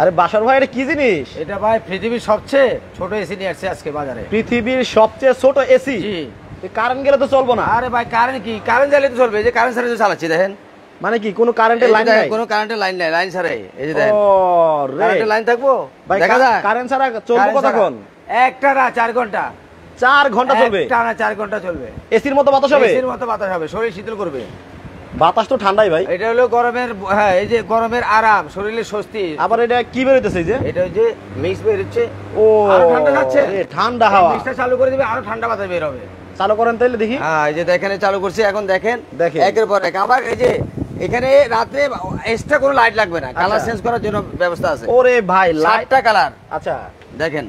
আরে বাসার ভাই এটা কি জিনিস? এটা ভাই পৃথিবীর সবচেয়ে ছোট এসি নিয়ে আসছে আজকে বাজারে। পৃথিবীর সবচেয়ে ছোট এসি? কারেন্ট গেলে তো চলবো না। আরে ভাই কারেন্ট কি? কারেন্ট তো চলবে। যে কারেন্ট ছাড়া তো চালাচ্ছি দেখেন। মানে কি কোনো কারেন্টের লাইন নাই? কোনো কারেন্টের লাইন নাই লাইন ছাড়াই। এই যে দেখেন। কারেন্টের লাইন থাকব? ভাই দেখা যায় কারেন্ট ছাড়া চলবো কতক্ষণ? একটা না চার ঘণ্টা। চার ঘণ্টা চলবে? একটা না ঘণ্টা চলবে। এসির মতো বাতাস হবে? এসির মতো বাতাস হবে শরীর শীতল করবে। বাতাস তো ঠান্ডাই ভাই। এটা হলো গরমের হ্যাঁ এই যে গরমের আরাম শরীরে স্বস্তি। আবার এটা কি বেরোইতেছে এই যে? এটা হচ্ছে মিক্স বের হচ্ছে। ও আরও ঠান্ডা যাচ্ছে? ঠান্ডা হাওয়া। মিক্সটা চালু করে দিবে আরও ঠান্ডা বাতাস বের হবে। চালু করেন তাইলে দেখি। হ্যাঁ এই যে দেখেন চালু করছি এখন দেখেন। দেখেন। একের পর এক। আবার এই যে এখানে রাতে এক্সট্রা কোনো লাইট লাগবে না। কালার আচ্ছা। চেঞ্জ করার জন্য ব্যবস্থা আছে। ওরে ভাই লাইট লাইটটা কালার আচ্ছা। দেখেন।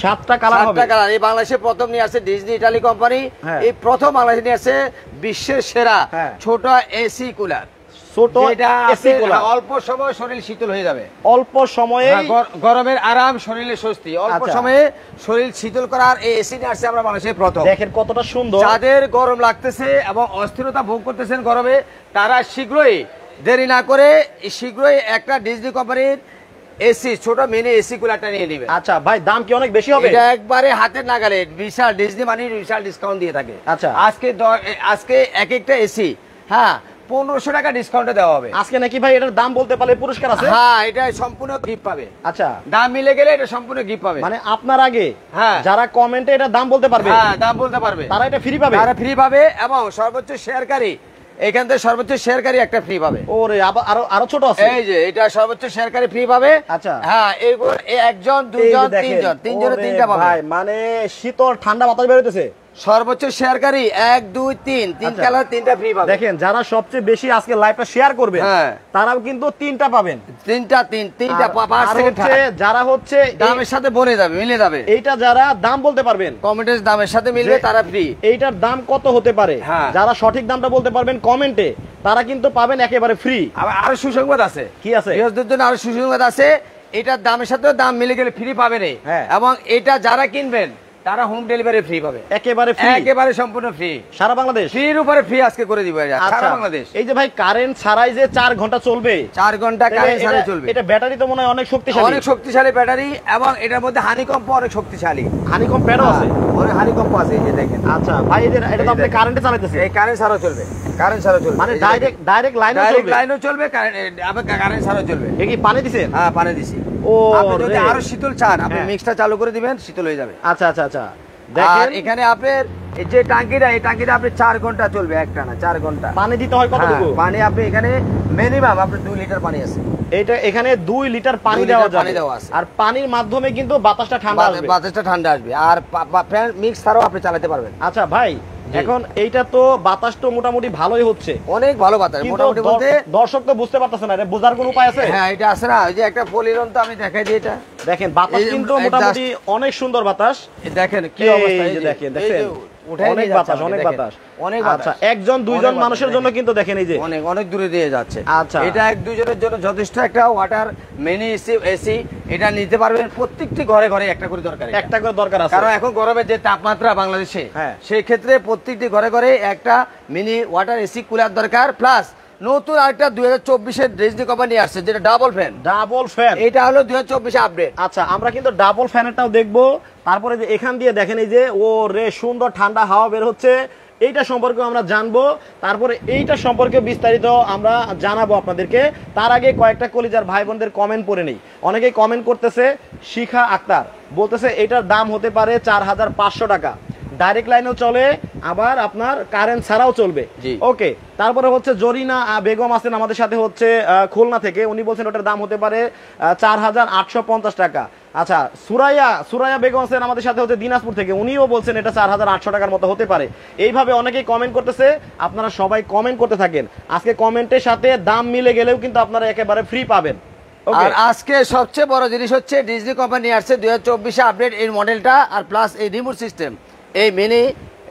সাতটা কালার সাতটা কালার এই বাংলাদেশে প্রথম নিয়ে আসছে ডিজনি ইটালি কোম্পানি হ্যাঁ। এই প্রথম বাংলাদেশে নিয়ে বিশ্বের সেরা হ্যাঁ। ছোট এসি কুলার ছোট এসি কুলার অল্প সময় শরীর শীতল হয়ে যাবে। অল্প সময়ে হ্যাঁ, গরমের আরাম শরীরের স্বস্তি। অল্প আচ্ছা। সময়ে শরীর শীতল করার এই এসি নিয়ে আসছে আমরা বাংলাদেশে প্রথম। দেখেন কতটা সুন্দর। যাদের গরম লাগতেছে এবং অস্থিরতা ভোগ করতেছেন গরমে তারা শীঘ্রই দেরি না করে শীঘ্রই একটা ডিজনি কোম্পানির এসি ছোট মিনি এসি কুলারটা নিয়ে নেবে। আচ্ছা ভাই দাম কি অনেক বেশি হবে? এটা একবারে হাতের নাগালে বিশাল ডিজনি মানে বিশাল ডিসকাউন্ট দিয়ে থাকে। আচ্ছা। আজকে আজকে এক একটা এসি হ্যাঁ পনেরোশো টাকা ডিসকাউন্টে দেওয়া হবে। আজকে নাকি ভাই এটার দাম বলতে পারলে পুরস্কার আছে? হ্যাঁ এটা সম্পূর্ণ গিফট পাবে। আচ্ছা। দাম মিলে গেলে এটা সম্পূর্ণ গিফট পাবে। মানে আপনার আগে হ্যাঁ। যারা কমেন্টে এটা দাম বলতে পারবে হ্যাঁ দাম বলতে পারবে। তারা এটা ফ্রি পাবে? তারা ফ্রি পাবে এবং সর্বোচ্চ শেয়ারকারী এখান থেকে সর্বোচ্চ শেয়ারকারী একটা ফ্রি পাবে। ওরে আবার আরও আরও ছোট আছে? এই যে এটা সর্বোচ্চ শেয়ারকারী ফ্রি পাবে। আচ্ছা। হ্যাঁ এইগুলো একজন দুইজন তিনজন তিনজনের ওরে তিনটা পাবে। ভাই মানে শীতল ঠান্ডা বাতাস বেরোতেছে সর্বোচ্চ শেয়ারকারী এক দুই তিন। তিন আচ্ছা। কালার তিনটা ফ্রি পাবে দেখেন যারা সবচেয়ে বেশি আজকে লাইভটা শেয়ার করবে। তারাও কিন্তু তিনটা পাবেন। তিনটা তিন তিনটা যারা হচ্ছে দামের সাথে বলে যাবে মিলে যাবে। এইটা যারা দাম বলতে পারবেন। কমেন্টের দামের সাথে মিলবে তারা ফ্রি এইটার দাম কত হতে পারে? হ্যাঁ। যারা সঠিক দামটা বলতে পারবেন কমেন্টে তারা কিন্তু পাবেন একেবারে ফ্রি আরও সুসংবাদ আছে। কি আছে? জন্য আরও সুসংবাদ আছে। এটার দামের সাথে দাম মিলে গেলে ফ্রি পাবেন হ্যাঁ। এবং এটা যারা কিনবেন তারা হোম ডেলিভারি ফ্রি পাবে। একেবারে ফ্রি একেবারে সম্পূর্ণ ফ্রি সারা বাংলাদেশ? ফ্রির উপরে ফ্রি আজকে করে দিব আচ্ছা, সারা বাংলাদেশ। এই যে ভাই কারেন্ট ছাড়াই যে চার ঘণ্টা চলবে। চার ঘণ্টা কারেন্ট ছাড়া এটা- চলবে। এটা ব্যাটারি তো মনে হয় অনেক শক্তিশালী। অনেক শক্তিশালী ব্যাটারি এবং এটার মধ্যে হানিকম্প অনেক শক্তিশালী। হানিকম্প প্যাডও আছে? অনেক হানিকম্প আছে এই যে দেখেন। আচ্ছা ভাই যে এটা তো আপনি। কারেন্টে চালাইতেছে এই কারেন্ট ছাড়াও চলবে। কারেন্ট ছাড়াও চলবে। মানে ডাইরেক্ট ডাইরেক্ট লাইনও ডাইরেক্ট চলবে? লাইনও চলবে কারেন্ট আবার কারেন্ট ছাড়াও চলবে। এ কি পানি দিছেন? হ্যাঁ পানি দিছি। ও আপনি যদি আরও শীতল চান আপনি হ্যাঁ। মিক্সটা চালু করে দিবেন শীতল হয়ে যাবে। আচ্ছা আচ্ছা আচ্ছা। দেখেন। এখানে আপনার এই যে টাঙ্কিটা এই টাঙ্কিটা আপনি চার ঘণ্টা চলবে একটা না চার ঘণ্টা। পানি দিতে হয় কতটুকু? হ্যাঁ, পানি আপনি এখানে মিনিমাম আপনার দুই লিটার পানি আছে। এটা এখানে দুই লিটার পানি দেওয়া পানি দেওয়া আছে। আর পানির মাধ্যমে কিন্তু বাতাসটা ঠান্ডা বাতাস- আসবে। বাতাসটা ঠান্ডা আসবে। আর ফ্যান মিক্স ছাড়াও আপনি চালাতে পারবেন। আচ্ছা ভাই। এখন এইটা তো বাতাস তো মোটামুটি ভালোই হচ্ছে। অনেক ভালো বাতাস মোটামুটি বলতে দর্শক তো বুঝতে পারতেছে না বোঝার কোনো উপায় আছে? হ্যাঁ এটা আছে না ওই যে একটা পলিরন তো আমি দেখাই দিই এটা। দেখেন বাতাস কিন্তু মোটামুটি অনেক সুন্দর বাতাস। দেখেন কি অবস্থা এই যে দেখেন দেখেন। অনেক বাতাস অনেক বাতাস। অনেক আচ্ছা একজন দুইজন মানুষের জন্য কিন্তু দেখেন এই যে। অনেক অনেক দূরে দিয়ে যাচ্ছে। আচ্ছা। এটা এক দুজনের জন্য যথেষ্ট একটা ওয়াটার মিনি এসি এসি এটা নিতে পারবেন প্রত্যেকটি ঘরে ঘরে একটা করে দরকার একটা করে দরকার আছে। কারণ এখন গরমে যে তাপমাত্রা বাংলাদেশে হ্যাঁ। সেই ক্ষেত্রে প্রত্যেকটি ঘরে ঘরে একটা মিনি ওয়াটার এসি কুলার দরকার। প্লাস নতুন আরেকটা দুই হাজার চব্বিশের ডিজনি কোম্পানি আসছে যেটা ডাবল ফ্যান ডাবল ফ্যান এটা হলো দুই হাজার চব্বিশে আপডেট আচ্ছা আমরা কিন্তু ডাবল ফ্যানেরটাও দেখব। তারপরে যে এখান দিয়ে দেখেন এই যে ও রে সুন্দর ঠান্ডা হাওয়া বের হচ্ছে। এইটা সম্পর্কে আমরা জানব। তারপরে এইটা সম্পর্কে বিস্তারিত আমরা জানাব আপনাদেরকে। তার আগে কয়েকটা কলিজার ভাই বোনদের কমেন্ট পড়ে নেই। অনেকেই কমেন্ট করতেছে শিখা আক্তার। বলতেছে এটার দাম হতে পারে চার হাজার পাঁচশো টাকা। ডাইরেক্ট লাইনেও চলে আবার আপনার কারেন্ট ছাড়াও চলবে। জি। ওকে তারপরে হচ্ছে জরিনা বেগম আছেন আমাদের সাথে হচ্ছে খুলনা থেকে। উনি বলছেন ওটার দাম হতে পারে চার হাজার আটশো পঞ্চাশ টাকা। আচ্ছা সুরাইয়া সুরাইয়া বেগম আছেন আমাদের সাথে হচ্ছে দিনাজপুর থেকে। উনিও বলছেন এটা চার হাজার আটশো টাকার মতো হতে পারে। এইভাবে অনেকেই কমেন্ট করতেছে আপনারা সবাই কমেন্ট করতে থাকেন। আজকে কমেন্টের সাথে দাম মিলে গেলেও কিন্তু আপনারা একেবারে ফ্রি পাবেন। ওকে আর আজকে সবচেয়ে বড় জিনিস হচ্ছে ডিজনি কোম্পানি আসছে দুই হাজার চব্বিশে আপডেট এই মডেলটা আর প্লাস এই রিমোট সিস্টেম এই মিনি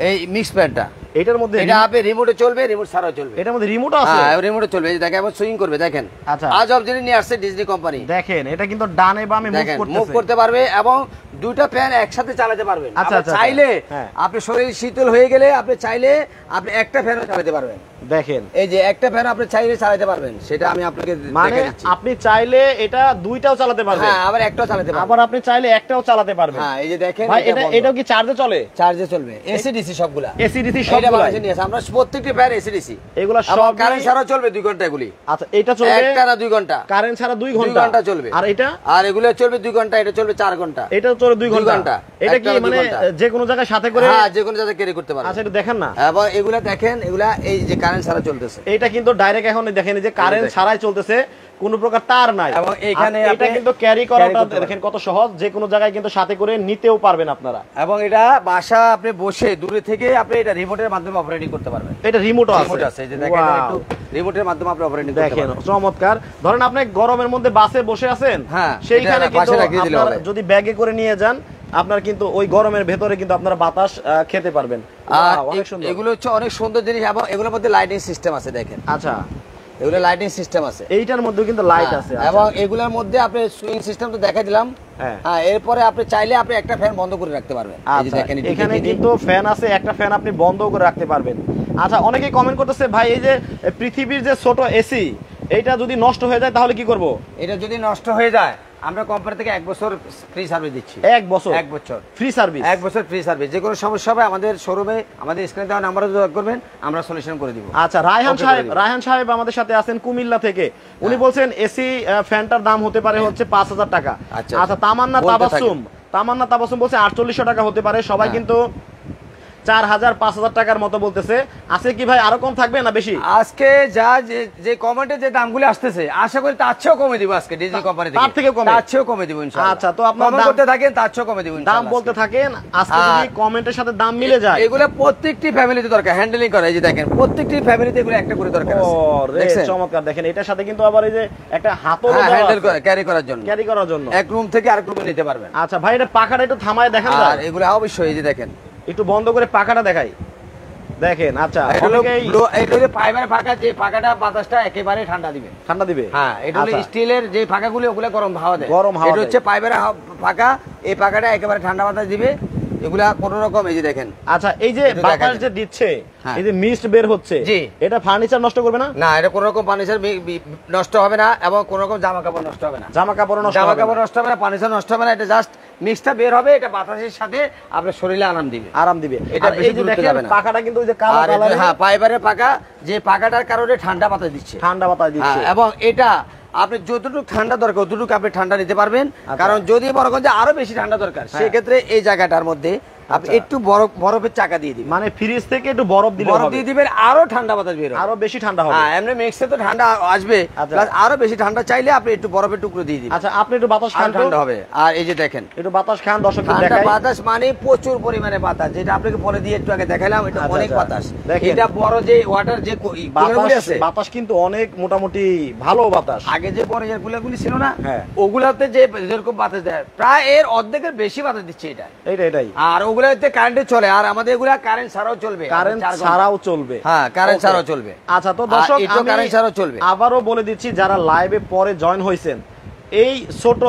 এই মিক্স প্যাডটা এটার মধ্যে এটা আপনি রিমোটে চলবে রিমোট ছাড়াও চলবে। এটার মধ্যে রিমোট আছে? হ্যাঁ রিমোটে চলবে এই দেখেন এবার সুইং করবে দেখেন। আচ্ছা। আজ অফ যিনি নিয়ে আসছে ডিজনি কোম্পানি দেখেন এটা কিন্তু ডানে বামে মুভ করতে মুভ করতে পারবে এবং দুইটা ফ্যান একসাথে চালাতে পারবেন। আচ্ছা, আচ্ছা, চাইলে হ্যাঁ। আপনি শরীর শীতল হয়ে গেলে আপনি চাইলে আপনি একটা ফ্যানও চালাতে পারবেন। দেখেন। এই যে একটা ফ্যান আপনি চাইলে চালাতে পারবেন সেটা আমি আপনাকে মানে আপনি চাইলে এটা দুইটাও চালাতে পারবেন। হ্যাঁ আবার একটাও চালাতে পারবেন। আবার আপনি চাইলে একটাও চালাতে পারবেন। হ্যাঁ এই যে দেখেন ভাই এটা এটাও কি চার্জে চলে? চার্জে চলবে। এসি ডিসি সবগুলা। এসি ডিসি এটা আসে। আমরা প্রত্যেকটি ফ্যান এসি ডিসি এগুলা সব কারেন্ট ছাড়াও চলবে দুই ঘণ্টা এগুলি। আচ্ছা এটা চলবে একটা না দুই ঘণ্টা। কারেন্ট ছাড়া দুই দুই ঘণ্টা। ঘণ্টা চলবে। আর এটা? আর এগুলো চলবে দুই ঘণ্টা এটা চলবে চার ঘণ্টা। এটা চলবে দুই দুই ঘণ্টা। ঘণ্টা। এটা কি মানে। যে কোনো জায়গায় সাথে করে হ্যাঁ যে কোনো জায়গায় ক্যারি করতে পারবে আচ্ছা একটু দেখেন না। এবং এগুলা দেখেন এগুলা এই যে কারেন্ট ছাড়া চলতেছে। এটা কিন্তু ডাইরেক্ট এখন দেখেন যে কারেন্ট ছাড়াই চলতেছে কোনো প্রকার তার নাই। এবং এখানে এটা কিন্তু ক্যারি করাটা দেখেন কত সহজ যে কোনো জায়গায় কিন্তু সাথে করে নিতেও পারবেন আপনারা। এবং এটা বাসা আপনি বসে দূরে থেকে আপনি এটা রিমোটের মাধ্যমে অপারেটিং করতে পারবেন। এটা রিমোটও আছে। আছে যে দেখেন একটু রিমোটের মাধ্যমে আপনি অপারেটিং করতে দেখেন চমৎকার। ধরেন আপনি গরমের মধ্যে বাসে বসে আছেন হ্যাঁ, সেইখানে কিন্তু আপনার। যদি ব্যাগে করে নিয়ে যান আপনার কিন্তু ওই গরমের ভেতরে কিন্তু আপনারা বাতাস খেতে পারবেন। আর এগুলো হচ্ছে অনেক সুন্দর জিনিস এবং এগুলোর মধ্যে লাইটিং সিস্টেম আছে দেখেন। আচ্ছা। এগুলো লাইটিং সিস্টেম আছে। এইটার মধ্যে কিন্তু লাইট হ্যাঁ, আছে এবং আচ্ছা। এগুলোর মধ্যে আপনি সুইং সিস্টেম তো দেখা দিলাম। হ্যাঁ। হ্যাঁ এরপরে আপনি চাইলে আপনি একটা ফ্যান বন্ধ করে রাখতে পারবেন। আচ্ছা, এখানে কিন্তু ফ্যান আছে একটা ফ্যান আপনি বন্ধ করে রাখতে পারবেন। আচ্ছা অনেকেই কমেন্ট করতেছে ভাই এই যে পৃথিবীর যে ছোট এসি এইটা যদি নষ্ট হয়ে যায় তাহলে কি করব? এটা যদি নষ্ট হয়ে যায় আমরা কোম্পানি থেকে এক বছর ফ্রি সার্ভিস দিচ্ছি। এক বছর? এক বছর। ফ্রি সার্ভিস এক বছর ফ্রি সার্ভিস যে কোনো সমস্যা হবে আমাদের শোরুমে আমাদের স্ক্রিনে দেওয়া নাম্বারে যোগাযোগ করবেন আমরা সলিউশন করে দিব। আচ্ছা রায়হান সাহেব রায়হান সাহেব আমাদের সাথে আছেন কুমিল্লা থেকে। উনি হ্যাঁ। বলছেন এসি ফ্যানটার দাম হতে পারে হচ্ছে পাঁচ হাজার টাকা। আচ্ছা, আচ্ছা। তামান্না বলতে তাবাসুম তামান্না তাবাসুম বলছে আটচল্লিশশো টাকা হতে পারে। সবাই হ্যাঁ। কিন্তু চার হাজার পাঁচ হাজার টাকার মতো বলতেছে। আছে কি ভাই আরও কম থাকবে না বেশি? আজকে যা যে কমেন্টে যে দামগুলো আসতেছে আশা করি তার চেয়েও কমে দিব আজকে ডিজনি কোম্পানি তার থেকেও কমে? তার চেয়েও কমে দিব ইনশাআল্লাহ। আচ্ছা, তো আপনার দাম- করতে থাকেন তার চেয়েও কমে দিব দাম বলতে থাকেন আজকে যদি কমেন্টের সাথে দাম মিলে যায়। এগুলো প্রত্যেকটি ফ্যামিলিতে দরকার। হ্যান্ডেলিং করা এই যে দেখেন প্রত্যেকটি ফ্যামিলিতে এগুলো একটা করে দরকার আছে। দেখছেন? চমৎকার। দেখেন এটার সাথে কিন্তু আবার এই যে একটা হাতল হ্যাঁ হ্যান্ডেল করে ক্যারি করার জন্য। ক্যারি করার জন্য। এক রুম থেকে আরেক রুমে নিতে পারবেন। আচ্ছা ভাই এটা পাখাটা একটু থামায় দেখান আর এগুলো অবশ্যই এই যে দেখেন। একটু বন্ধ করে পাখাটা দেখাই। দেখেন আচ্ছা ফাইবার ফাঁকা যে ফাঁকাটা বাতাসটা একেবারে ঠান্ডা দিবে। ঠান্ডা দিবে? হ্যাঁ এটা হলো আচ্ছা। স্টিলের যে ফাঁকাগুলো ওগুলো গরম হাওয়া দেয়। গরম হাওয়া এটা হচ্ছে পাইপের ফাঁকা এই ফাঁকাটা একেবারে ঠান্ডা বাতাস দিবে। এগুলা কোন রকম এই যে দেখেন। আচ্ছা এই যে বাতাস যে দিচ্ছে। এই যে মিস্ট বের হচ্ছে এটা ফার্নিচার নষ্ট করবে না? না এটা কোন রকম ফার্নিচার নষ্ট হবে না এবং কোন রকম জামা কাপড় নষ্ট হবে না। জামা কাপড় নষ্ট জামা কাপড় নষ্ট হবে না ফার্নিচার নষ্ট হবে না এটা জাস্ট মিক্সটা বের হবে এটা বাতাসের সাথে আপনার শরীরে আরাম দিবে। আরাম দিবে। এটা বেশি যাবে না। পাখাটা কিন্তু ওই যে কালো হ্যাঁ ফাইবারের পাকা যে পাকাটার কারণে ঠান্ডা বাতাস দিচ্ছে। ঠান্ডা বাতাস দিচ্ছে। হ্যাঁ, এবং এটা আপনি যতটুকু ঠান্ডা দরকার ততটুকু আপনি ঠান্ডা নিতে পারবেন। আচ্ছা। কারণ যদি মনে করেন যে আরও বেশি ঠান্ডা দরকার হ্যাঁ। সেক্ষেত্রে এই জায়গাটার মধ্যে আপনি আচ্ছা। একটু বরফ বরফের চাকা দিয়ে দিবেন। মানে ফ্রিজ থেকে একটু বরফ দিলে বরফ দিয়ে দিবেন আরও ঠান্ডা বাতাস বের আরও বেশি ঠান্ডা হবে। হ্যাঁ এমনি মিক্সে তো ঠান্ডা আসবে আচ্ছা। প্লাস আরও বেশি ঠান্ডা চাইলে আপনি একটু বরফের টুকরো দিয়ে দিবেন। আচ্ছা আপনি একটু বাতাস খান ঠান্ডা হবে। আর এই যে দেখেন। একটু বাতাস খান দর্শক দেখাই। বাতাস মানে প্রচুর পরিমাণে বাতাস যেটা আপনাকে বলে দিয়ে একটু আগে দেখালাম এটা আচ্ছা, অনেক আচ্ছা। বাতাস। এটা বড় যে ওয়াটার বাতাস বাতাস কিন্তু অনেক মোটামুটি ভালো বাতাস। আগে যে বড় যে ছিল না হ্যাঁ। ওগুলাতে যে যেরকম বাতাস দেয় প্রায় এর অর্ধেকের বেশি বাতাস দিচ্ছে এটা। এইটা এটাই আর ওগুলাতে কারেন্টে চলে আর আমাদের এগুলা কারেন্ট ছাড়াও চলবে কারেন্ট ছাড়াও চলবে। হ্যাঁ কারেন্ট ছাড়াও চলবে। আচ্ছা তো দর্শক এটাও কারেন্ট ছাড়াও চলবে। আবারও বলে দিচ্ছি যারা লাইভে পরে জয়েন হয়েছেন এই ছোট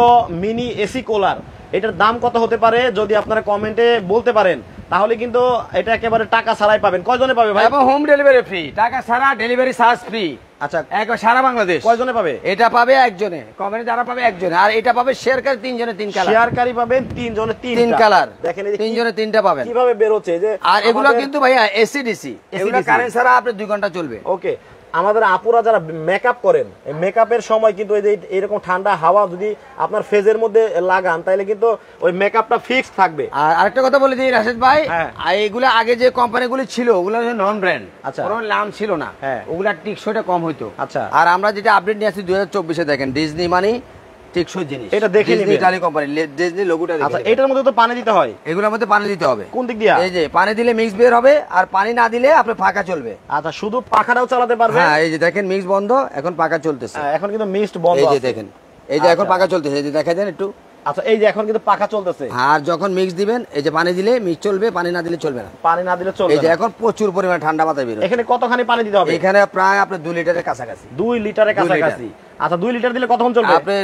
মিনি এসি কুলার এটার দাম কত হতে পারে? যদি আপনারা কমেন্টে বলতে পারেন তাহলে কিন্তু এটা একেবারে টাকা ছাড়াই পাবেন। কয়জনে পাবে ভাই? হোম ডেলিভারি ফ্রি টাকা ছাড়া ডেলিভারি চার্জ ফ্রি আচ্ছা একবার সারা বাংলাদেশ। কয়জনে পাবে? এটা পাবে একজনে। কমেন্ট যারা পাবে একজনে। আর এটা পাবে তিনজনে তিন কালার শেয়ারকারী পাবেন তিনজনে তিন তিন কালার দেখেন তিনজনে তিনটা পাবেন। কীভাবে বের হচ্ছে যে আর এগুলো কিন্তু ভাইয়া এসিডিসি এগুলো কারেন্ট ছাড়া আপনি দুই ঘণ্টা চলবে। ওকে আমাদের আপুরা যারা মেকআপ করেন মেকআপের সময় কিন্তু এই যে এরকম ঠান্ডা হাওয়া যদি আপনার ফেজের মধ্যে লাগান তাহলে কিন্তু ওই মেকআপটা ফিক্সড থাকবে আর আরেকটা কথা বলে দিই রাশেদ ভাই হ্যাঁ। এগুলো আগে যে কোম্পানিগুলো ছিল ওগুলো নন ব্র্যান্ড আচ্ছা। কোনো নাম ছিল না হ্যাঁ। ওগুলা টিকসইটা কম হইতো আচ্ছা। আর আমরা যেটা আপডেট নিয়ে আসছি দুই হাজার চব্বিশে দেখেন ডিজনি মানে টেকসই জিনিস। এটা দেখে নিবেন। টালি কোম্পানি ডিজনি লোগোটা আচ্ছা এটার মধ্যে তো পানি দিতে হয়। এগুলোর মধ্যে পানি দিতে হবে। কোন দিক দিয়া? এই যে পানি দিলে মিক্স বের হবে আর পানি না দিলে আপনি ফাঁকা চলবে। আচ্ছা শুধু পাখাটাও চালাতে পারবে? হ্যাঁ এই যে দেখেন মিক্স বন্ধ এখন পাকা চলতেছে। এখন কিন্তু মিস্ট বন্ধ এই যে দেখেন এই যে এখন। পাকা চলতেছে এই যে দেখা যান একটু? আচ্ছা এই যে এখন কিন্তু পাখা চলতেছে। আর যখন মিক্স দিবেন এই যে পানি দিলে মিক্স চলবে পানি না দিলে চলবে না। পানি না দিলে চলবে এই যে এখন প্রচুর পরিমাণে ঠান্ডা মাথায় বের এখানে কতখানি পানি দিতে হবে? এখানে প্রায় আপনার দুই লিটারের কাছাকাছি। দুই লিটারের কাছাকাছি। আচ্ছা দুই লিটার দিলে কতক্ষণ চলবে? আপনি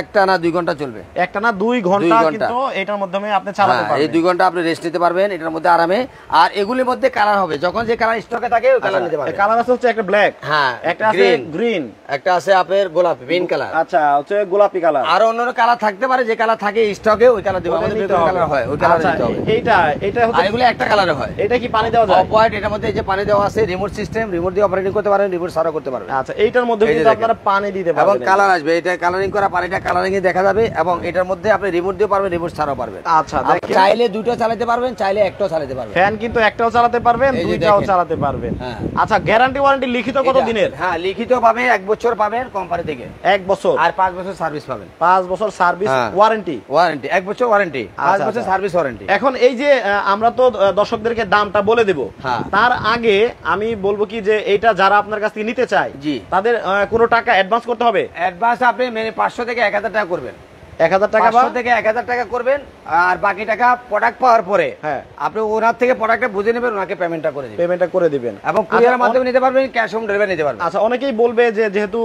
একটা না দুই ঘণ্টা চলবে। একটা না দুই ঘণ্টা কিন্তু এটার মাধ্যমে আপনি চালাতে হ্যাঁ, এই পারবেন। দুই ঘণ্টা আপনি রেস্ট নিতে পারবেন এটার মধ্যে আরামে। আর এগুলির মধ্যে কালার হবে। যখন যে কালার স্টকে থাকে ওই কালার নিতে পারবেন। কালার আছে হচ্ছে একটা ব্ল্যাক হ্যাঁ, একটা আছে গ্রিন একটা আছে আপনার গোলাপি কালার আচ্ছা হচ্ছে গোলাপি কালার আর অন্যান্য কালার থাকতে পারে যে কালার থাকে স্টকে ওই কালার দিব আমাদের কালার হয় ওই কালার আচ্ছা নিতে হবে। এইটা এটা হচ্ছে এগুলো একটা কালারে হয়। এটা কি পানি দেওয়া যায়? অফ হোয়াইট এটার মধ্যে এই যে পানি দেওয়া আছে রিমোট সিস্টেম রিমোট দিয়ে অপারেটিং করতে পারেন রিমোট সারা করতে পারবেন। আচ্ছা এইটার মধ্যে এই কিন্তু আপনারা পানি দিতে এবং কালার আসবে। এটা কালারিং করা পানিটা কালারিং এ দেখা যাবে এবং এটার মধ্যে আপনি রিমোট দিয়ে পারবেন রিমোট ছাড়াও পারবেন। আচ্ছা চাইলে দুটো চালাতে পারবেন চাইলে একটাও চালাতে পারবেন। ফ্যান কিন্তু একটাও চালাতে পারবেন দুইটাও চালাতে পারবেন। হ্যাঁ। আচ্ছা গ্যারান্টি ওয়ারেন্টি লিখিত কত দিনের? হ্যাঁ লিখিত পাবে এক বছর পাবেন কোম্পানি থেকে। এক বছর। আর পাঁচ বছর সার্ভিস পাবেন। পাঁচ বছর সার্ভিস। ওয়ারেন্টি ওয়ারেন্টি এক বছর ওয়ারেন্টি পাঁচ আচ্ছা, বছর আচ্ছা। সার্ভিস ওয়ারেন্টি এখন এই যে আমরা তো দর্শকদেরকে দামটা বলে দেব। হ্যাঁ। তার আগে আমি বলব কি যে এটা যারা আপনার কাছ থেকে নিতে চায় জি। তাদের কোনো টাকা অ্যাডভান্স করতে হবে অ্যাডভান্স আপনি মেনে পাঁচশো থেকে এক হাজার টাকা করবেন। এক হাজার টাকা বা পাঁচশো থেকে এক হাজার টাকা করবেন আর বাকি টাকা প্রোডাক্ট পাওয়ার পরে হ্যাঁ। আপনি ওনার থেকে প্রোডাক্টটা বুঝে নেবেন ওনাকে পেমেন্টটা করে দিবেন। পেমেন্টটা করে দিবেন। এবং কুরিয়ারের আচ্ছা, মাধ্যমে নিতে পারবেন ক্যাশ হোম ডেলিভারি নিতে পারবেন। আচ্ছা অনেকেই বলবে যে যেহেতু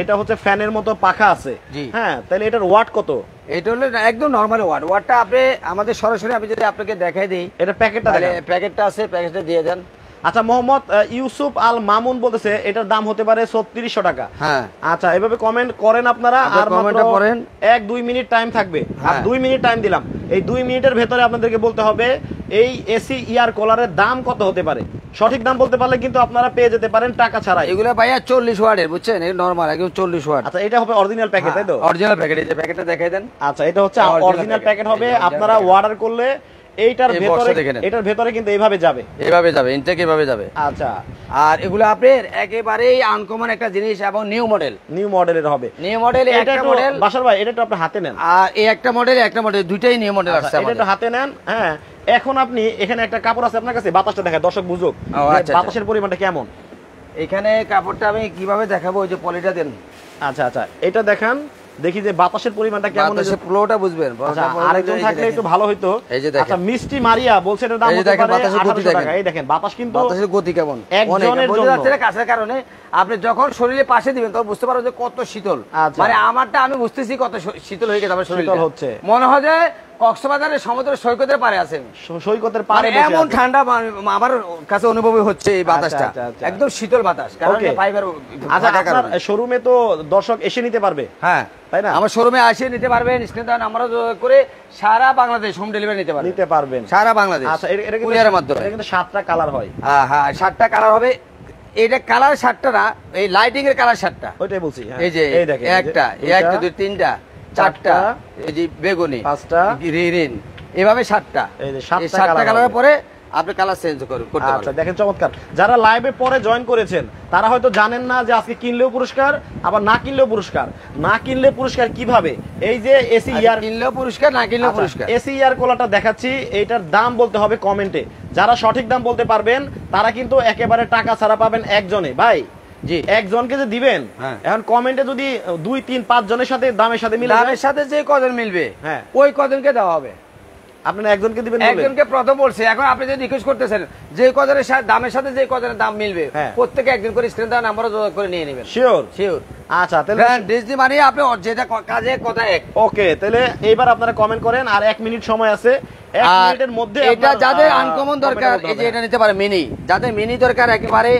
এটা হচ্ছে ফ্যানের মতো পাখা আছে। হ্যাঁ তাহলে এটার ওয়াট কত? এটা হলো একদম নর্মাল ওয়ার্ড ওয়ার্ডটা আপনি আমাদের সরাসরি আমি যদি আপনাকে দেখাই দিই এটা প্যাকেটটা প্যাকেটটা আছে প্যাকেটটা দিয়ে দেন। আচ্ছা মোহাম্মদ ইউসুফ আল মামুন বলতেছে এটার দাম হতে পারে ছত্রিশশো টাকা। হ্যাঁ। আচ্ছা এভাবে কমেন্ট করেন আপনারা আপনারা আর করেন। এক দুই মিনিট টাইম থাকবে। আর হ্যাঁ। দুই মিনিট টাইম দিলাম। এই দুই মিনিটের ভেতরে আপনাদেরকে বলতে হবে এই এসি ইয়ার কলারের দাম কত হতে পারে? সঠিক দাম বলতে পারলে কিন্তু আপনারা পেয়ে যেতে পারেন টাকা ছাড়া এগুলো ভাইয়া চল্লিশ ওয়ার্ডের বুঝছেন? এই নর্মাল একদম চল্লিশ ওয়ার্ড। আচ্ছা এটা হবে অরিজিনাল প্যাকেট তাই তো? অরিজিনাল প্যাকেট এই যে প্যাকেটটা দেখাই দেন। আচ্ছা এটা হচ্ছে অরিজিনাল প্যাকেট হবে। আপনারা অর্ডার করলে এইটার ভেতরে। এটার ভেতরে কিন্তু এইভাবে যাবে। এভাবে যাবে ইনটেক এভাবে যাবে। আচ্ছা। আর এগুলো আপনার একেবারেই আনকমন একটা জিনিস এবং নিউ মডেল নিউ মডেলের হবে। নিউ মডেল একটা মডেল বাসার ভাই এটা একটু আপনি হাতে নেন। আর এই একটা মডেল একটা মডেল দুইটাই নিউ মডেল আচ্ছা, আসছে এটা আমাদের। হাতে নেন হ্যাঁ। এখন আপনি এখানে একটা কাপড় আছে আপনার কাছে? বাতাসটা দেখায় দর্শক বুঝুক। যে আচ্ছা, বাতাসের পরিমাণটা কেমন? এখানে কাপড়টা আমি কীভাবে দেখাবো? ওই যে পলিটা দেন। আচ্ছা আচ্ছা। এটা দেখান। দেখি যে বাতাসের পরিমাণটা কেমন আছে ফ্লোটা বুঝবেন আচ্ছা আরেকজন থাকলে একটু ভালো দেখেন। আচ্ছা মিষ্টি মারিয়া বলছে এটার দাম হতে পারে গতি 1800 টাকা দেখেন। এই দেখেন বাতাস কিন্তু বাতাসের গতি কেমন একজনের জন্য। কাছের কারণে আপনি যখন শরীরে পাশে দিবেন তখন বুঝতে পারবেন যে কত শীতল আচ্ছা। মানে আমারটা আমি বুঝতেছি কত শীতল হয়ে গেছে আমার শরীর শীতল হচ্ছে। মনে হয় যে কক্সবাজারের সমুদ্র সৈকতের পারে আছে আমি। স- সৈকতের মানে পারে এমন ঠান্ডা আমার কাছে অনুভব হচ্ছে এই বাতাসটা। আচ্ছা, আচ্ছা। একদম শীতল বাতাস। কারণ. ফাইবার আচ্ছা আপনার শোরুমে তো দর্শক এসে নিতে পারবে। হ্যাঁ। তাই না? আমার শোরুমে আসে নিতে পারবেন। স্ক্রিন আমরা করে সারা বাংলাদেশ হোম ডেলিভারি নিতে পারবেন। নিতে পারবেন। সারা বাংলাদেশ। আচ্ছা এটা কুরিয়ারের মাধ্যমে। এটা কিন্তু সাতটা কালার হয়। হ্যাঁ হ্যাঁ সাতটা কালার হবে। এটা কালার সাতটা না এই লাইটিং এর কালার সাতটা। ওইটাই বলছি হ্যাঁ। এই যে এই দেখেন একটা একটা দুই তিনটা। চারটা। এই যে বেগুনি পাঁচটা, গ্রিন এভাবে সাতটা। সাতটা কালারের পরে আপনি কালার চেঞ্জ করতে আচ্ছা দেখেন চমৎকার। যারা লাইভে পরে জয়েন করেছেন তারা হয়তো জানেন না যে আজকে কিনলেও পুরস্কার আবার না কিনলেও পুরস্কার। না কিনলে পুরস্কার কীভাবে? এই যে এসি আর ইয়ার কিনলেও পুরস্কার না কিনলেও আচ্ছা, পুরস্কার। এসি ইয়ার কোলাটা দেখাচ্ছি এইটার দাম বলতে হবে কমেন্টে যারা সঠিক দাম বলতে পারবেন তারা কিন্তু একেবারে টাকা ছাড়া পাবেন একজনে। ভাই জি একজনকে যে দিবেন হ্যাঁ। এখন কমেন্টে যদি দুই তিন পাঁচ জনের সাথে দামের সাথে মিলে দামের সাথে যে কজন মিলবে হ্যাঁ। ওই কজনকে দেওয়া হবে। আপনারা একজনকে দিবেন একজনকে প্রথম বলছে এখন আপনি যদি রিকোয়েস্ট করতেছেন যে কজনের দামের সাথে যে কজনের দাম মিলবে হ্যাঁ। প্রত্যেকে একজন করে স্ক্রিন দেওয়া নাম্বারও যোগাযোগ করে নিয়ে নেবেন। শিওর শিওর আচ্ছা তাহলে ডিজনি মানে আপনি যেটা কাজে কথা এক। ওকে তাহলে এইবার আপনারা কমেন্ট করেন আর এক মিনিট সময় আছে। এক মিনিটের মধ্যে এটা যাদের আনকমন দরকার এই যে এটা নিতে পারে মিনি যাদের মিনি দরকার একেবারে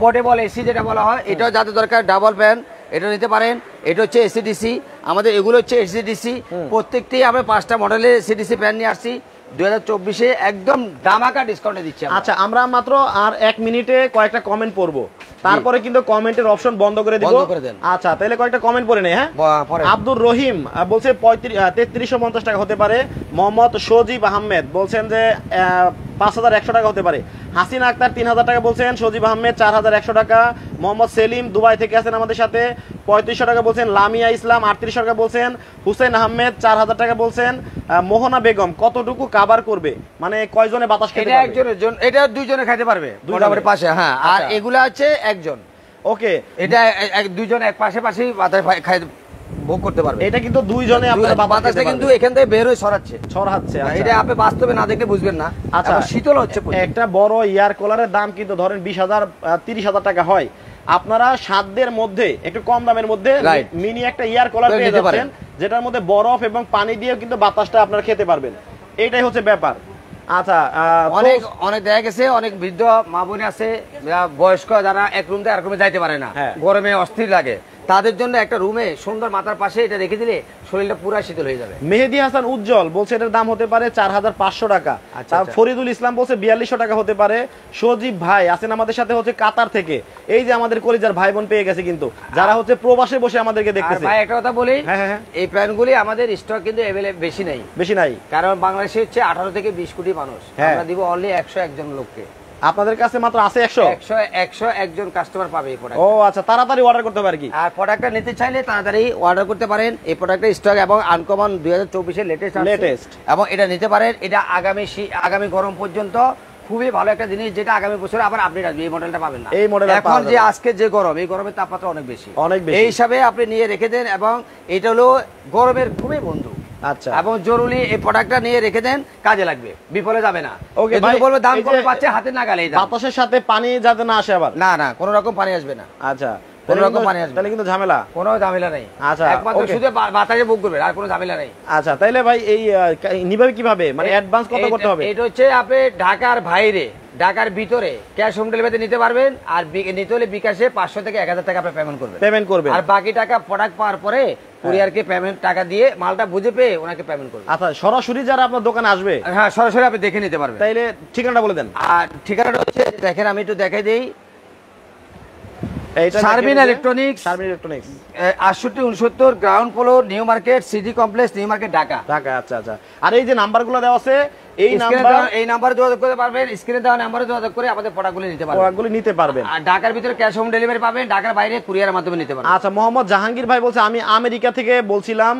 পোর্টেবল এসি যেটা বলা হয় এটাও যাতে দরকার ডাবল ফ্যান এটা নিতে পারেন। এটা হচ্ছে এসিডিসি আমাদের এগুলো হচ্ছে এসিডিসি প্রত্যেকটি আমরা পাঁচটা মডেলের এসিডিসি ফ্যান নিয়ে আসছি। দু হাজার চব্বিশে একদম দামাকা ডিসকাউন্টে দিচ্ছি আচ্ছা আমরা মাত্র আর এক মিনিটে কয়েকটা কমেন্ট পড়ব। তারপরে কিন্তু কমেন্টের অপশন বন্ধ করে দিব। আচ্ছা তাহলে কয়েকটা কমেন্ট পড়ে নেই হ্যাঁ? আব্দুর রহিম বলছে তেত্রিশশো পঞ্চাশ টাকা হতে পারে। মোহাম্মদ সজিব আহমেদ বলছেন যে পাঁচ হাজার একশো টাকা হতে পারে। হাসিনা আক্তার তিন হাজার টাকা বলছেন সজিব আহমেদ চার হাজার একশো টাকা। মোহাম্মদ সেলিম দুবাই থেকে আছেন আমাদের সাথে। পঁয়ত্রিশশো টাকা বলছেন লামিয়া ইসলাম আটত্রিশশো টাকা বলছেন। হুসেন আহমেদ চার হাজার টাকা বলছেন। মোহনা বেগম কতটুকু কাবার করবে? মানে কয়জনে বাতাস খেতে এটা পারবে? একজনের জন্য এটা দুইজনে খাইতে পারবে? মোটামুটি পাশে হ্যাঁ। আর আচ্ছা। এগুলা হচ্ছে একজন। ওকে এটা দুইজন এক পাশে পাশে বাতাস খাই- ভোগ করতে পারবে। এটা কিন্তু দুইজনে আপনারা বাতাসটা কিন্তু এখান থেকে বের হয়ে ছড়াচ্ছে। ছড়াচ্ছে আচ্ছা। এটা আপনি বাস্তবে না দেখলে বুঝবেন না। আচ্ছা। শীতল হচ্ছে একটা বড় ইয়ার কুলারের দাম কিন্তু ধরেন বিশ হাজার তিরিশ হাজার টাকা হয়। আপনারা সাধ্যের মধ্যে একটু কম দামের মধ্যে মিনি একটা ইয়ার কলার পেয়ে যাচ্ছেন যেটার মধ্যে বরফ এবং পানি দিয়ে কিন্তু বাতাসটা আপনারা খেতে পারবেন। এটাই হচ্ছে ব্যাপার। আচ্ছা আহ, অনেক অনেক দেখা গেছে অনেক বৃদ্ধ মা বোন আছে বয়স্ক যারা এক রুম থেকে আর রুমে যাইতে পারে না হ্যাঁ। গরমে অস্থির লাগে তাদের জন্য একটা রুমে সুন্দর মাথার পাশে এটা রেখে দিলে শরীরটা পুরা শীতল হয়ে যাবে। মেহেদি হাসান উজ্জ্বল বলছে এটার দাম হতে পারে চার হাজার পাঁচশো টাকা। আচ্ছা, আচ্ছা। ফরিদুল ইসলাম বলছে বিয়াল্লিশশো টাকা হতে পারে। সজীব ভাই আছেন আমাদের সাথে হচ্ছে কাতার থেকে। এই যে আমাদের কলিজার ভাই বোন পেয়ে গেছে কিন্তু। যারা হচ্ছে প্রবাসে বসে আমাদেরকে দেখতেছে। ভাই একটা কথা বলি হ্যাঁ, হ্যাঁ, হ্যাঁ। এই প্যান্টগুলি আমাদের স্টক কিন্তু এভেলেবল বেশি নেই। বেশি নাই। কারণ বাংলাদেশে হচ্ছে আঠারো থেকে বিশ কোটি মানুষ। হ্যাঁ। আমরা দিব অনলি একশো একজন লোককে। আপনাদের কাছে মাত্র আছে একশো? একশো একশো একজন কাস্টমার পাবে এই প্রোডাক্ট ও আচ্ছা তাড়াতাড়ি অর্ডার করতে পারে কি? আর প্রোডাক্টটা নিতে চাইলে তাড়াতাড়ি অর্ডার করতে পারেন। এই প্রোডাক্টের স্টক এবং আনকমন দুই হাজার চব্বিশের লেটেস্ট Latest। এবং এটা নিতে পারেন এটা আগামী আগামী গরম পর্যন্ত খুবই ভালো একটা জিনিস যেটা আগামী বছর আবার আপনি আসবে। এই মডেলটা পাবেন না। এই আর এখন যে আজকে যে গরম এই গরমের তাপমাত্রা অনেক বেশি। অনেক বেশি। এই হিসাবে আপনি নিয়ে রেখে দেন এবং এটা হলো গরমের খুবই বন্ধু। আচ্ছা। এবং জরুরি এই প্রোডাক্টটা নিয়ে রেখে দেন কাজে লাগবে। বিফলে যাবে না। ভাই, বলব দাম কমে পাচ্ছে? হাতে না গালে বাতাসের সাথে পানি যাতে না আসে আবার। না না কোনো রকম পানি আসবে না। আচ্ছা। কোনো রকম পানি আসবে তাহলে কিন্তু ঝামেলা। কোনো ঝামেলা নেই। আচ্ছা, একমাত্র শুধু বাতাসে বুক করবে আর কোনো ঝামেলা নেই। আচ্ছা ভাই এই কীভাবে? মানে অ্যাডভান্স কত করতে হবে? এটা হচ্ছে আপনি ঢাকার বাইরে ঢাকার ভিতরে ক্যাশ হোম ডেলিভারিতে নিতে পারবেন আর নিতে হলে বিকাশে পাঁচশো থেকে এক হাজার টাকা আপনি পেমেন্ট করবেন। পেমেন্ট করবেন। আর বাকি টাকা প্রোডাক্ট পাওয়ার পরে কুরিয়ারকে পেমেন্ট টাকা দিয়ে মালটা বুঝে পেয়ে ওনাকে পেমেন্ট করবে। আচ্ছা সরাসরি যারা আপনার দোকানে আসবে হ্যাঁ সরাসরি আপনি দেখে নিতে পারবেন। তাইলে ঠিকানাটা বলে দেন। আর ঠিকানাটা হচ্ছে দেখেন আমি একটু দেখাই দেই। ইলেকট্রনিক্স আটষট্টি উনসত্তর ground floor new market city complex new market Dhaka Dhaka আচ্ছা আচ্ছা। আর এই যে নাম্বারগুলো দেওয়া আছে এই স্ক্রিনে নাম্বার এই নাম্বারে যোগাযোগ করতে পারবেন স্ক্রিনে দেওয়া নাম্বারে যোগাযোগ করে আমাদের প্রোডাক্টগুলো নিতে পারবেন। প্রোডাক্টগুলো নিতে পারবেন। আর ঢাকার ভিতরে ক্যাশ হোম ডেলিভারি পাবেন ঢাকার বাইরে কুরিয়ারের মাধ্যমে নিতে পারবেন। আচ্ছা মোহাম্মদ জাহাঙ্গীর ভাই বলছে আমি আমেরিকা থেকে বলছিলাম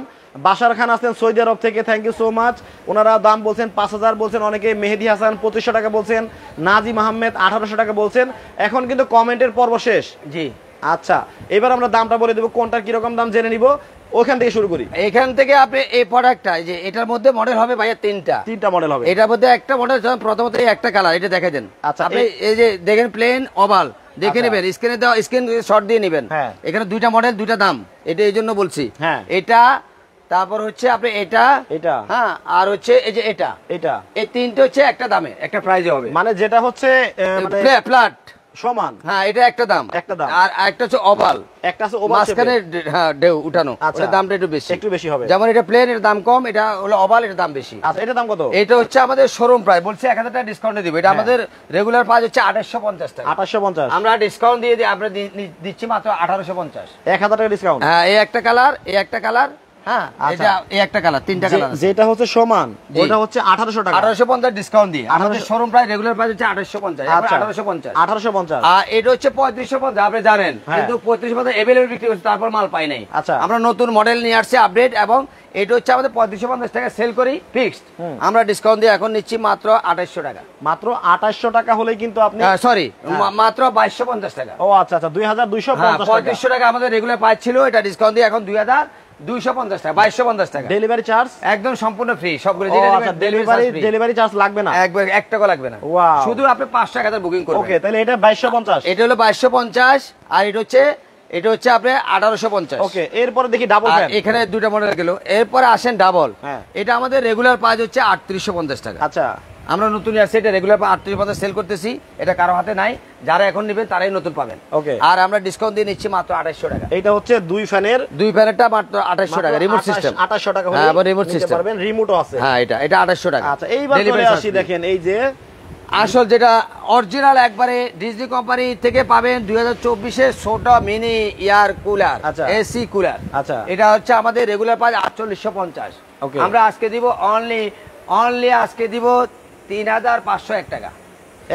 বাশার খান আছেন সৌদি আরব থেকে থ্যাংক ইউ সো মাচ ওনারা দাম বলছেন পাঁচ হাজার বলছেন অনেকে মেহেদি হাসান পঁচিশশো টাকা বলছেন নাজিম আহমেদ আঠারোশো টাকা বলছেন। এখন কিন্তু কমেন্টের পর্ব শেষ। জি। আচ্ছা এবার আমরা দামটা বলে দেবো কোনটার কীরকম দাম জেনে নিব। ওখান থেকে শুরু করি। এখান থেকে আপনি এই প্রোডাক্টটা যে এটার মধ্যে মডেল হবে ভাইয়া তিনটা। তিনটা মডেল হবে। এটার মধ্যে একটা মডেল প্রথমত এই একটা কালার এটা দেখে দেন। আচ্ছা, আপনি এই- যে দেখেন প্লেন ওভাল দেখে আচ্ছা। নেবেন স্ক্রিনে দেওয়া স্ক্রিন শর্ট দিয়ে নেবেন। হ্যাঁ। এখানে দুইটা মডেল দুইটা দাম এটা এই জন্য বলছি। হ্যাঁ। এটা তারপর হচ্ছে আপনি এটা এটা। হ্যাঁ আর হচ্ছে এই যে এটা। এটা। এই তিনটে হচ্ছে একটা দামে একটা প্রাইজে হবে। মানে যেটা হচ্ছে ফ্ল্যাট সমান। হ্যাঁ এটা একটা দাম। একটা দাম। আর একটা হচ্ছে ওভাল একটা আছে ওভার মাঝখানে হ্যাঁ ঢেউ উঠানো। আচ্ছা। ওটার দামটা একটু বেশি। একটু বেশি হবে। যেমন এটা প্লেন এর দাম কম এটা হলো ওভাল এর দাম বেশি। আচ্ছা এটা দাম কত? এটা হচ্ছে আমাদের শোরুম প্রাইস বলছে এক হাজার টাকা ডিসকাউন্টে দিব। এটা হ্যাঁ। আমাদের রেগুলার প্রাইস হচ্ছে আঠাশশো পঞ্চাশ টাকা। আঠাশশো পঞ্চাশ। আমরা ডিসকাউন্ট দিয়ে দিই আমরা দিচ্ছি মাত্র আঠারোশো পঞ্চাশ। এক হাজার টাকা ডিসকাউন্ট হ্যাঁ এই একটা কালার এই একটা কালার হ্যাঁ। এটা এই একটা কালার তিনটা কালার যেটা হচ্ছে সমান ওটা হচ্ছে আঠারোশো টাকা। আঠারোশো পঞ্চাশ ডিসকাউন্ট দিয়ে। আমাদের শোরুম প্রাইস রেগুলার প্রাইস হচ্ছে আঠাশশো পঞ্চাশ আঠারোশো পঞ্চাশ। আঠারোশো পঞ্চাশ। আর এটা হচ্ছে পঁয়ত্রিশশো পঞ্চাশ আপনি জানেন। কিন্তু পঁয়ত্রিশ পঞ্চাশ বিক্রি করছে তারপর মাল পাই নাই। আচ্ছা। আমরা নতুন মডেল নিয়ে আসছি আপডেট এবং এটা হচ্ছে আমাদের পঁয়ত্রিশশো পঞ্চাশ টাকা সেল করি ফিক্সড আমরা ডিসকাউন্ট দিয়ে এখন নিচ্ছি মাত্র আঠাশশো টাকা। মাত্র আঠাশশো টাকা হলেই কিন্তু আপনি সরি হ্যাঁ। মাত্র বাইশশো পঞ্চাশ টাকা। ও আচ্ছা আচ্ছা দুই হ্যাঁ টাকা। টাকা আমাদের রেগুলার প্রাইস ছিল এটা ডিসকাউন্ট দিয়ে এখন দুই হাজার হাজার দুইশো পঞ্চাশ টাকা বাইশশো পঞ্চাশ টাকা। ডেলিভারি চার্জ একদম সম্পূর্ণ ফ্রি সবগুলো আচ্ছা ডেলিভারি ডেলিভারি চার্জ লাগবে না? একবার এক টাকা লাগবে না। শুধু আপনি টাকা বুকিং করবেন। ওকে তাহলে এটা হলো বাইশশো পঞ্চাশ আর এটা হচ্ছে এটা হচ্ছে আপনি আঠারোশো পঞ্চাশ। ওকে এরপরে দেখি ডাবল এখানে দুটা মডেল গেল। এরপরে আসেন ডাবল হ্যাঁ। এটা আমাদের রেগুলার প্রাইস হচ্ছে আটত্রিশশো পঞ্চাশ টাকা। আচ্ছা। আমরা নতুন আসছে এটা রেগুলার আটত্রিশ পঞ্চাশ সেল করতেছি এটা কারও হাতে নাই যারা এখন নেবেন তারাই নতুন পাবেন Okay. আর আমরা ডিসকাউন্ট দিয়ে নিচ্ছি মাত্র আঠাশশো টাকা এটা হচ্ছে দুই ফ্যানের দুই প্যানেরটা মাত্র আঠাশশো টাকা রিমোট সিস্টেম আঠাশশো টাকা হ্যাঁ, system। পারবেন রিমোটও আছে হ্যাঁ এটা এটা আঠাশশো টাকা আচ্ছা এইবার আসি দেখেন এই যে আসল যেটা অরিজিনাল একবারে ডিজনি কোম্পানি থেকে পাবেন দুই হাজার চব্বিশের ছোট মিনি এয়ার কুলার আচ্ছা। এসি কুলার আচ্ছা। এটা হচ্ছে আমাদের রেগুলার প্রাইস আটচল্লিশশো পঞ্চাশ. আমরা আজকে দিব অনলি অনলি আজকে দিব তিন হাজার পাঁচশো এক টাকা।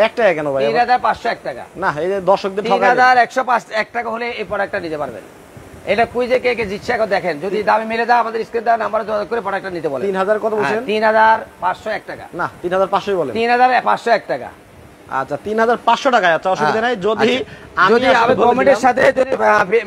একটা কেন ভাই? তিন হাজার পাঁচশো এক টাকা। না এই যে দর্শকদের তিন হাজার একশো পাঁচ এক টাকা হলে এই প্রোডাক্টটা নিতে পারবেন। এটা কুইজে কে কে জিতছে এখন দেখেন। যদি দামে মিলে যায় আমাদের স্ক্রিন দেওয়া নাম্বারে যোগাযোগ করে প্রোডাক্টটা নিতে বলেন। তিন হাজার কত বলছেন? তিন হাজার পাঁচশো এক টাকা। না তিন হাজার পাঁচশোই বলেন। তিন হাজার পাঁচশো এক টাকা। আচ্ছা তিন হাজার পাঁচশো টাকায় আচ্ছা অসুবিধা নাই। যদি আচ্ছা। যদি বলে গভর্নমেন্টের সাথে যদি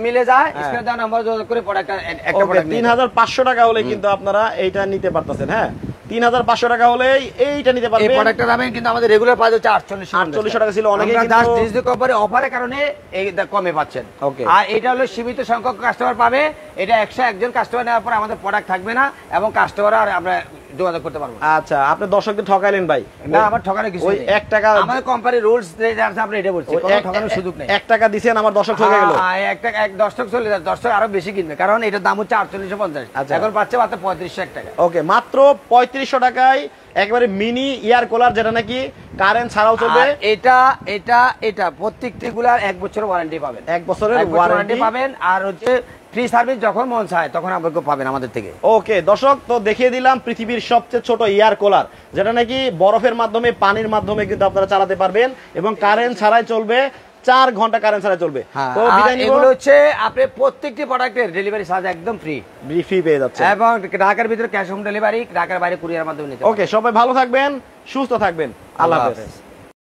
মিলে যায় হ্যাঁ। স্ক্রিনে দেওয়া নাম্বার যোগাযোগ করে প্রোডাক্টটা একটা প্রোডাক্ট তিন হাজার পাঁচশো টাকা হলে কিন্তু আপনারা এইটা নিতে পারতেছেন হ্যাঁ? তিন হাজার পাঁচশো টাকা হলেই এইটা নিতে এই পারবেন প্রোডাক্টটা দামেন কিন্তু আমাদের রেগুলার প্রাইস হচ্ছে আটচল্লিশ 48 টাকা ছিল, কিন্তু- জাস্ট ডিজিটাল কোম্পানি অফারের কারণে এই কমে পাচ্ছেন। ওকে আর এটা হলো সীমিত সংখ্যক কাস্টমার পাবে। এটা একশো একজন কাস্টমার নেওয়ার পর আমাদের প্রোডাক্ট থাকবে না এবং কাস্টমার আর আমরা যোগাযোগ করতে পারব। আচ্ছা আপনি দর্শকদের ঠকাইলেন ভাই। না আমার ঠকানোর কিছু ওই নেই। এক টাকা আমাদের কোম্পানি রুলস আমরা এটা বলছি। কোনো ঠকানোর সুযোগ নেই। এক টাকা দিছেন আমার দর্শক ঠকে গেল। হ্যাঁ, এক টাকা এক দশ টাকা চলে যায় দশ টাকা আরও বেশি কিনবে কারণ এটার দাম হচ্ছে আটচল্লিশশো পঞ্চাশ। আচ্ছা। এখন পাচ্ছে মাত্র পঁয়ত্রিশশো এক টাকা। ওকে মাত্র পঁয়ত্রিশশো টাকায় একেবারে মিনি ইয়ার কুলার যেটা নাকি কারেন্ট ছাড়াও চলবে। এটা এটা এটা প্রত্যেকটি গুলার এক বছর ওয়ারেন্টি পাবেন। এক বছরের ওয়ারেন্টি পাবেন আর হচ্ছে ফ্রি সার্ভিস যখন মন চায় তখন আমাকে পাবেন আমাদের থেকে। ওকে দর্শক তো দেখিয়ে দিলাম পৃথিবীর সবচেয়ে ছোট ইয়ার কুলার যেটা নাকি বরফের মাধ্যমে পানির মাধ্যমে কিন্তু আপনারা চালাতে পারবেন এবং কারেন্ট ছাড়াই চলবে চার ঘণ্টা কারেন্ট ছাড়াই চলবে। হ্যাঁ তো এগুলো হচ্ছে আপনি প্রত্যেকটি প্রোডাক্টের ডেলিভারি চার্জ একদম ফ্রি ফ্রি পেয়ে যাচ্ছে। এবং ঢাকার ভিতরে ক্যাশ হোম ডেলিভারি ঢাকার বাইরে কুরিয়ার মাধ্যমে নিতে ওকে সবাই ভালো থাকবেন সুস্থ থাকবেন। আল্লাহ হাফেজ।